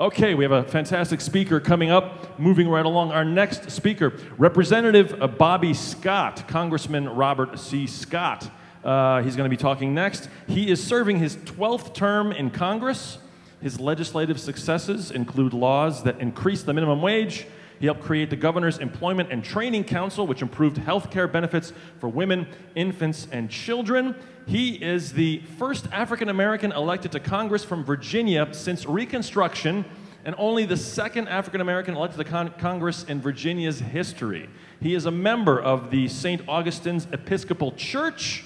Okay, we have a fantastic speaker coming up. Moving right along, our next speaker, Representative Bobby Scott, Congressman Robert C. Scott. Uh, he's going to be talking next. He is serving his 12th term in Congress. His legislative successes include laws that increase the minimum wage. He helped create the Governor's Employment and Training Council, which improved health care benefits for women, infants, and children. He is the first African American elected to Congress from Virginia since Reconstruction, and only the second African American elected to con Congress in Virginia's history. He is a member of the St. Augustine's Episcopal Church.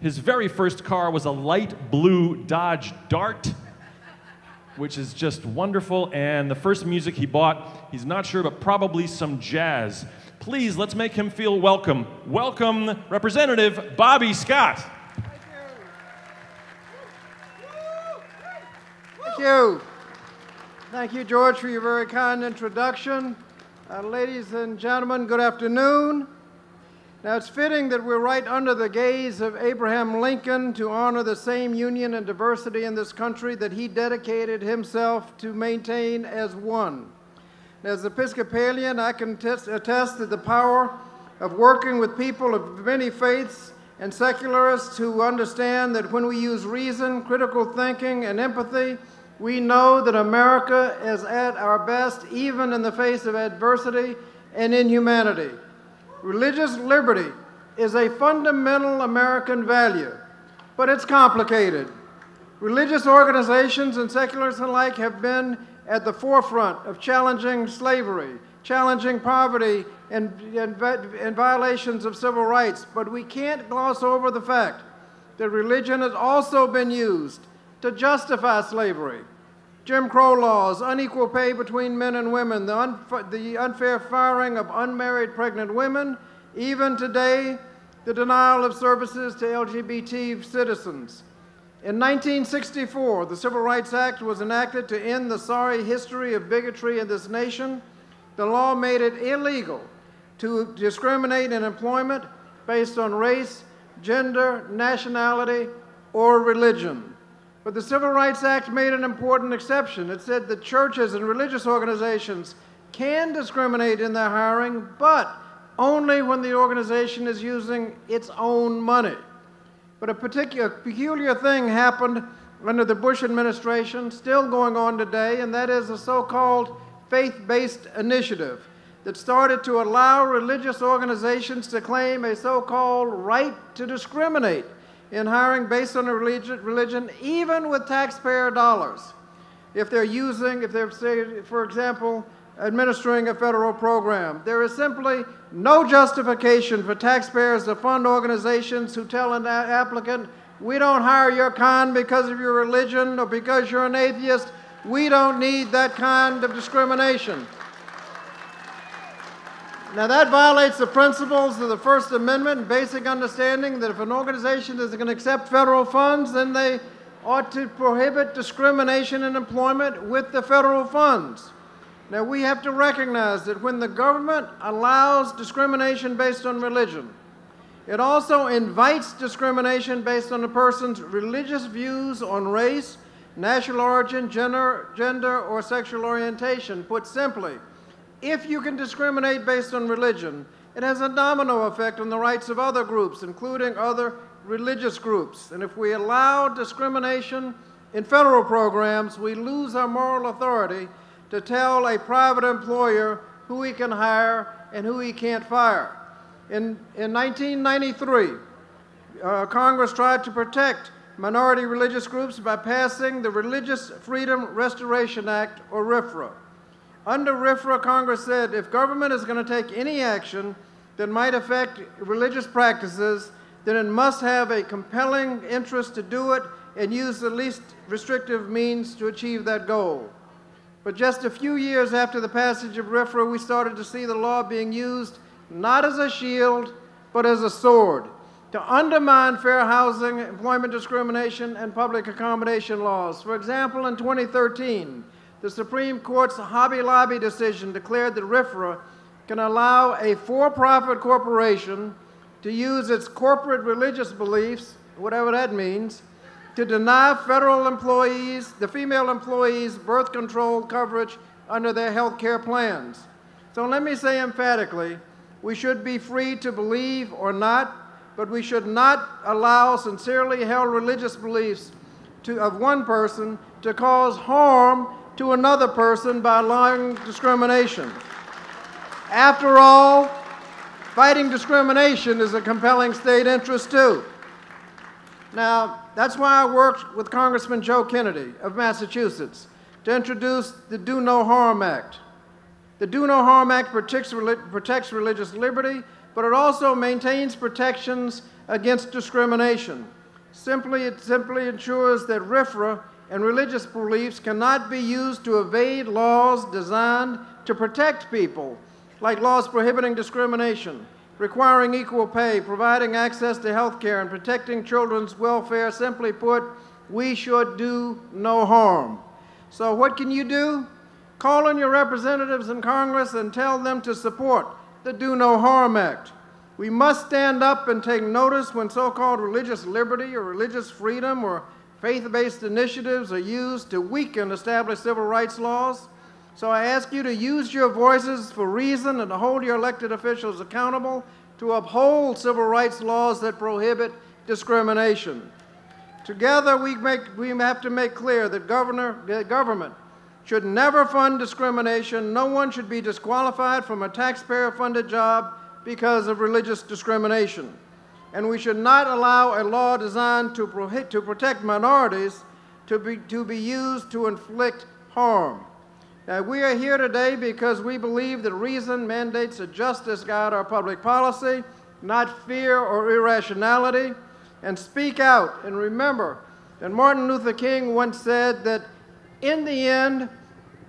His very first car was a light blue Dodge Dart which is just wonderful. And the first music he bought, he's not sure, but probably some jazz. Please, let's make him feel welcome. Welcome, Representative Bobby Scott. Thank you. Thank you, Thank you, George, for your very kind introduction. Uh, ladies and gentlemen, good afternoon. Now, it's fitting that we're right under the gaze of Abraham Lincoln to honor the same union and diversity in this country that he dedicated himself to maintain as one. As Episcopalian, I can attest to the power of working with people of many faiths and secularists who understand that when we use reason, critical thinking, and empathy, we know that America is at our best even in the face of adversity and inhumanity. Religious liberty is a fundamental American value, but it's complicated. Religious organizations and secularists alike have been at the forefront of challenging slavery, challenging poverty, and, and, and, violations of civil rights. But we can't gloss over the fact that religion has also been used to justify slavery. Jim Crow laws, unequal pay between men and women, the, unf the unfair firing of unmarried pregnant women, even today, the denial of services to LGBT citizens. In 1964, the Civil Rights Act was enacted to end the sorry history of bigotry in this nation. The law made it illegal to discriminate in employment based on race, gender, nationality, or religion. But the Civil Rights Act made an important exception. It said that churches and religious organizations can discriminate in their hiring, but only when the organization is using its own money. But a particular peculiar thing happened under the Bush administration, still going on today, and that is a so-called faith-based initiative that started to allow religious organizations to claim a so-called right to discriminate in hiring based on a religion, religion, even with taxpayer dollars. If they're using, if they're, say, for example, administering a federal program. There is simply no justification for taxpayers to fund organizations who tell an applicant, we don't hire your kind because of your religion or because you're an atheist. We don't need that kind of discrimination. Now that violates the principles of the First Amendment and basic understanding that if an organization is going to accept federal funds, then they ought to prohibit discrimination in employment with the federal funds. Now we have to recognize that when the government allows discrimination based on religion, it also invites discrimination based on a person's religious views on race, national origin, gender, gender or sexual orientation. Put simply, if you can discriminate based on religion, it has a domino effect on the rights of other groups, including other religious groups. And if we allow discrimination in federal programs, we lose our moral authority to tell a private employer who he can hire and who he can't fire. In, in 1993, uh, Congress tried to protect minority religious groups by passing the Religious Freedom Restoration Act, or RFRA. Under RFRA, Congress said if government is going to take any action that might affect religious practices, then it must have a compelling interest to do it and use the least restrictive means to achieve that goal. But just a few years after the passage of RFRA, we started to see the law being used not as a shield, but as a sword to undermine fair housing, employment discrimination, and public accommodation laws. For example, in 2013, the Supreme Court's Hobby Lobby decision declared that RFRA can allow a for-profit corporation to use its corporate religious beliefs, whatever that means, to deny federal employees, the female employees, birth control coverage under their health care plans. So let me say emphatically we should be free to believe or not, but we should not allow sincerely held religious beliefs to, of one person to cause harm to another person by allowing discrimination. After all, fighting discrimination is a compelling state interest, too. Now, that's why I worked with Congressman Joe Kennedy of Massachusetts to introduce the Do No Harm Act. The Do No Harm Act protects, protects religious liberty, but it also maintains protections against discrimination. Simply, it simply ensures that RFRA and religious beliefs cannot be used to evade laws designed to protect people, like laws prohibiting discrimination, requiring equal pay, providing access to health care, and protecting children's welfare. Simply put, we should do no harm. So, what can you do? Call on your representatives in Congress and tell them to support the Do No Harm Act. We must stand up and take notice when so called religious liberty or religious freedom or faith based initiatives are used to weaken established civil rights laws. So I ask you to use your voices for reason and to hold your elected officials accountable to uphold civil rights laws that prohibit discrimination. Together, we, make, we have to make clear that governor, government should never fund discrimination. No one should be disqualified from a taxpayer funded job because of religious discrimination. And we should not allow a law designed to, to protect minorities to be, to be used to inflict harm. Now, we are here today because we believe that reason mandates that justice guide our public policy, not fear or irrationality and speak out. And remember that Martin Luther King once said that in the end,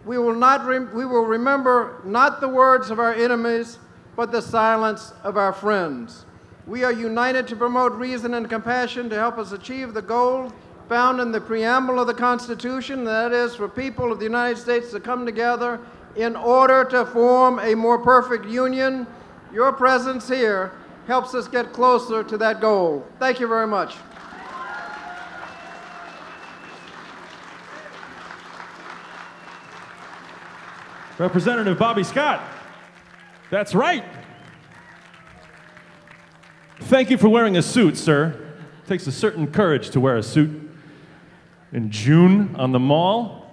we will, not we will remember not the words of our enemies, but the silence of our friends. We are united to promote reason and compassion to help us achieve the goal found in the preamble of the Constitution, that is, for people of the United States to come together in order to form a more perfect union. Your presence here helps us get closer to that goal. Thank you very much. Representative Bobby Scott. That's right. Thank you for wearing a suit, sir. It takes a certain courage to wear a suit in June on the mall.